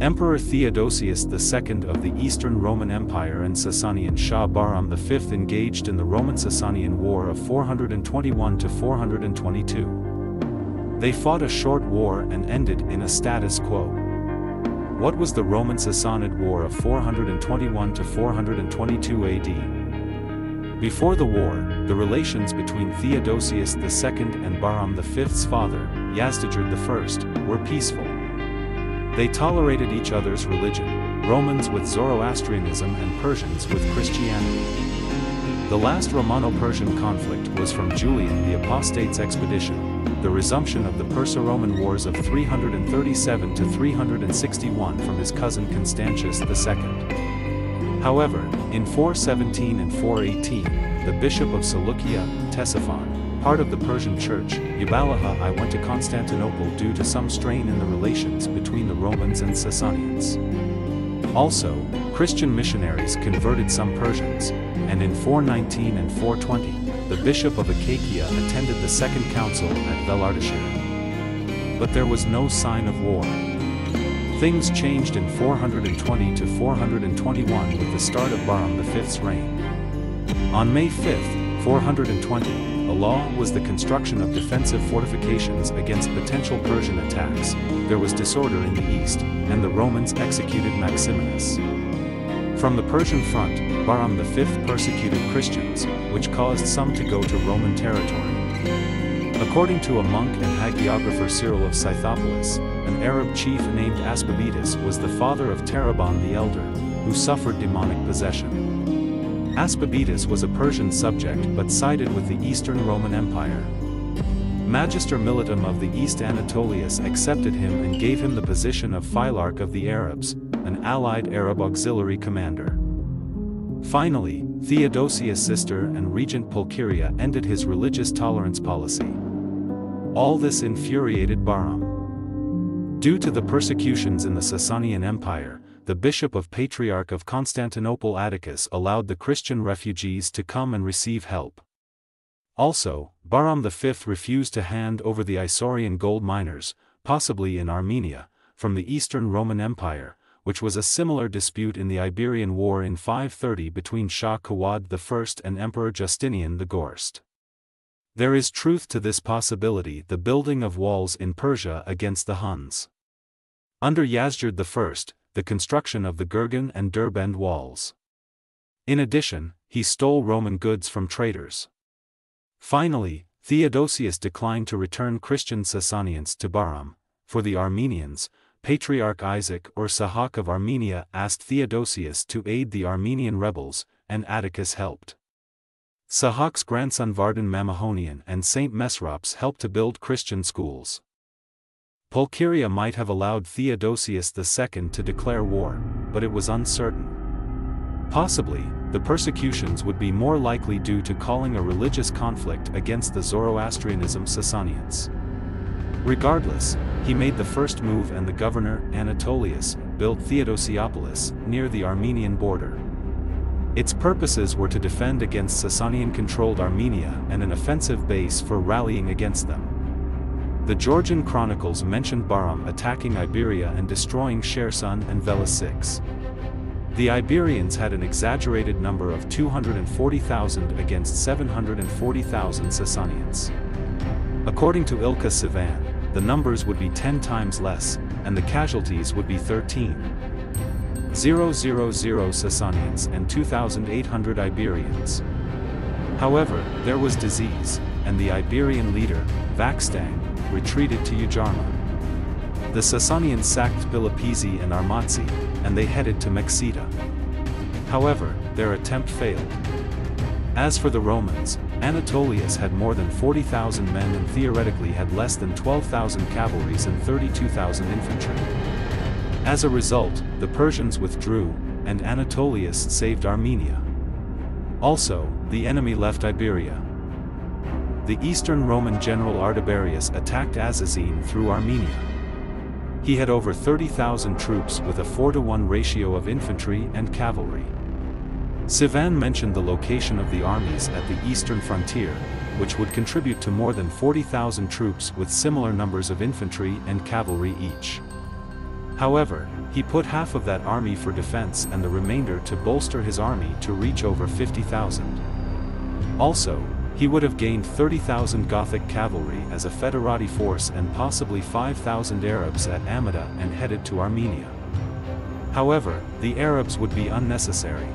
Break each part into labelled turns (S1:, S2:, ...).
S1: Emperor Theodosius II of the Eastern Roman Empire and Sasanian Shah Bahram V engaged in the Roman-Sasanian War of 421 to 422. They fought a short war and ended in a status quo. What was the Roman-Sassanid War of 421 to 422 AD? Before the war, the relations between Theodosius II and Bahram V's father, Yazdijerd I, were peaceful. They tolerated each other's religion, Romans with Zoroastrianism and Persians with Christianity. The last Romano-Persian conflict was from Julian the Apostate's expedition, the resumption of the Perso-Roman Wars of 337 to 361 from his cousin Constantius II. However, in 417 and 418, the bishop of Seleucia, Ctesiphon, part of the Persian Church, Yahballaha I went to Constantinople due to some strain in the relations between the Romans and Sasanians. Also, Christian missionaries converted some Persians, and in 419 and 420, the bishop of Achaia attended the Second Council at Veh-Ardashir. But there was no sign of war. Things changed in 420 to 421 with the start of Bahram V's reign. On May 5, 420, a law was the construction of defensive fortifications against potential Persian attacks, there was disorder in the east, and the Romans executed Maximinus. From the Persian front, Bahram V persecuted Christians, which caused some to go to Roman territory. According to a monk and hagiographer Cyril of Scythopolis, an Arab chief named Aspabetus was the father of Terebon the Elder, who suffered demonic possession. Aspabetus was a Persian subject but sided with the Eastern Roman Empire. Magister Militum of the East Anatolius accepted him and gave him the position of Phylarch of the Arabs, an allied Arab auxiliary commander. Finally, Theodosius' sister and regent Pulcheria ended his religious tolerance policy. All this infuriated Bahram. Due to the persecutions in the Sasanian Empire, the Bishop of Patriarch of Constantinople Atticus allowed the Christian refugees to come and receive help. Also, Bahram V refused to hand over the Isaurian gold miners, possibly in Armenia, from the Eastern Roman Empire, which was a similar dispute in the Iberian War in 530 between Shah Kawad I and Emperor Justinian the Gorst. There is truth to this possibility the building of walls in Persia against the Huns. Under Yazdijerd I, the construction of the Gurgen and Derbend walls. In addition, he stole Roman goods from traders. Finally, Theodosius declined to return Christian Sasanians to Bahram. For the Armenians, Patriarch Isaac or Sahak of Armenia asked Theodosius to aid the Armenian rebels, and Atticus helped. Sahak's grandson Vardan Mamikonian and Saint Mesrops helped to build Christian schools. Pulcheria might have allowed Theodosius II to declare war, but it was uncertain. Possibly, the persecutions would be more likely due to calling a religious conflict against the Zoroastrianism Sasanians. Regardless, he made the first move and the governor, Anatolius, built Theodosiopolis, near the Armenian border. Its purposes were to defend against Sasanian-controlled Armenia and an offensive base for rallying against them. The Georgian chronicles mentioned Bahram attacking Iberia and destroying Shersun and Veles VI. The Iberians had an exaggerated number of 240,000 against 740,000 Sasanians. According to Ilkka Syvänne, the numbers would be 10 times less, and the casualties would be 13. 000 Sasanians and 2,800 Iberians. However, there was disease, and the Iberian leader, Vakhtang, retreated to Ujarma. The Sasanians sacked Philippizi and Armatzi, and they headed to Mexida. However, their attempt failed. As for the Romans, Anatolius had more than 40,000 men and theoretically had less than 12,000 cavalries and 32,000 infantry. As a result, the Persians withdrew, and Anatolius saved Armenia. Also, the enemy left Iberia the Eastern Roman general Ardaburius attacked Arzanene through Armenia. He had over 30,000 troops with a 4 to 1 ratio of infantry and cavalry. Syvänne mentioned the location of the armies at the eastern frontier, which would contribute to more than 40,000 troops with similar numbers of infantry and cavalry each. However, he put half of that army for defense and the remainder to bolster his army to reach over 50,000. Also, he would have gained 30,000 Gothic cavalry as a federati force and possibly 5,000 Arabs at Amida and headed to Armenia. However, the Arabs would be unnecessary.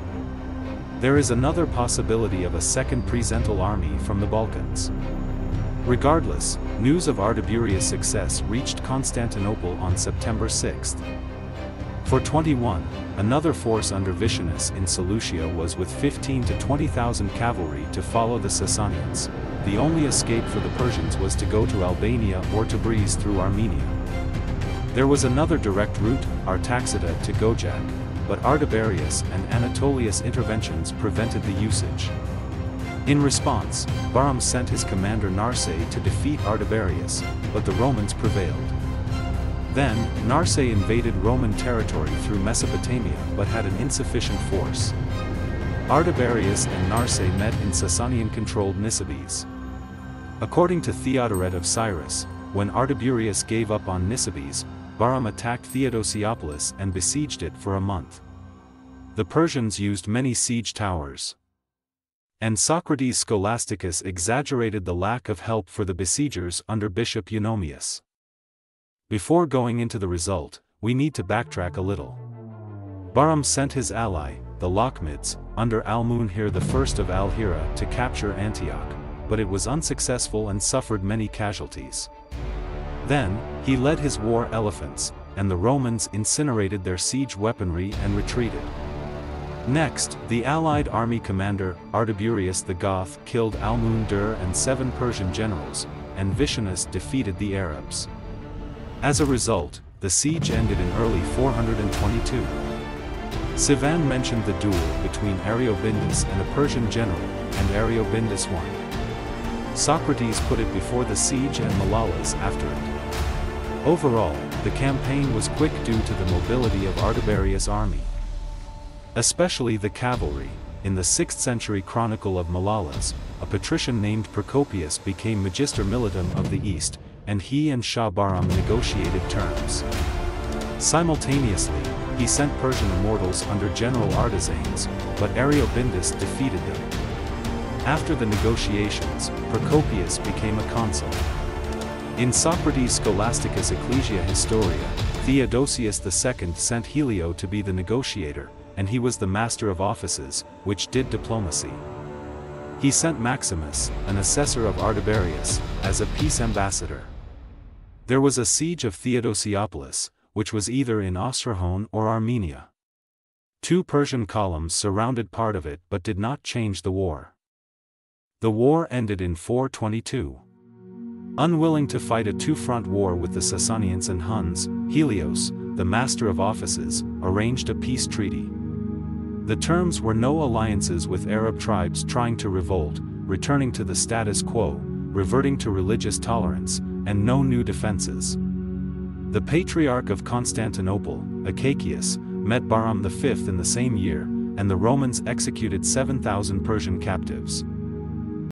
S1: There is another possibility of a second praesental army from the Balkans. Regardless, news of Ardaburius' success reached Constantinople on September 6. For 21, another force under Vitienus in Seleucia was with 15 to 20,000 cavalry to follow the Sasanians. The only escape for the Persians was to go to Albania or Tabriz through Armenia. There was another direct route, Artaxata to Gojak, but Ardaburius and Anatolius' interventions prevented the usage. In response, Bahram sent his commander Narseh to defeat Ardaburius, but the Romans prevailed. Then, Narseh invaded Roman territory through Mesopotamia but had an insufficient force. Ardaburius and Narseh met in Sasanian-controlled Nisibis. According to Theodoret of Cyrus, when Ardaburius gave up on Nisibis, Bahram attacked Theodosiopolis and besieged it for a month. The Persians used many siege towers. And Socrates Scholasticus exaggerated the lack of help for the besiegers under Bishop Eunomius. Before going into the result, we need to backtrack a little. Bahram sent his ally, the Lakhmids, under Almundhir I of Al-Hira to capture Antioch, but it was unsuccessful and suffered many casualties. Then, he led his war elephants, and the Romans incinerated their siege weaponry and retreated. Next, the allied army commander, Ardaburius the Goth killed Al-Mundhir and seven Persian generals, and Vitienus defeated the Arabs. As a result, the siege ended in early 422. Syvänne mentioned the duel between Ariobindus and a Persian general, and Ariobindus won. Socrates put it before the siege and Malalas after it. Overall, the campaign was quick due to the mobility of Ardaburius' army. Especially the cavalry, in the 6th century chronicle of Malalas, a patrician named Procopius became Magister Militum of the East, and he and Shah Bahram negotiated terms. Simultaneously, he sent Persian immortals under General Artaxanes, but Ariobindus defeated them. After the negotiations, Procopius became a consul. In Socrates Scholasticus Ecclesia Historia, Theodosius II sent Helion to be the negotiator, and he was the master of offices, which did diplomacy. He sent Maximus, an assessor of Ardaburius, as a peace ambassador. There was a siege of Theodosiopolis, which was either in Osroene or Armenia. Two Persian columns surrounded part of it but did not change the war. The war ended in 422. Unwilling to fight a two-front war with the Sasanians and Huns, Helios, the master of offices, arranged a peace treaty. The terms were no alliances with Arab tribes trying to revolt, returning to the status quo, reverting to religious tolerance, and no new defenses. The Patriarch of Constantinople, Acacius, met Bahram V in the same year, and the Romans executed 7,000 Persian captives.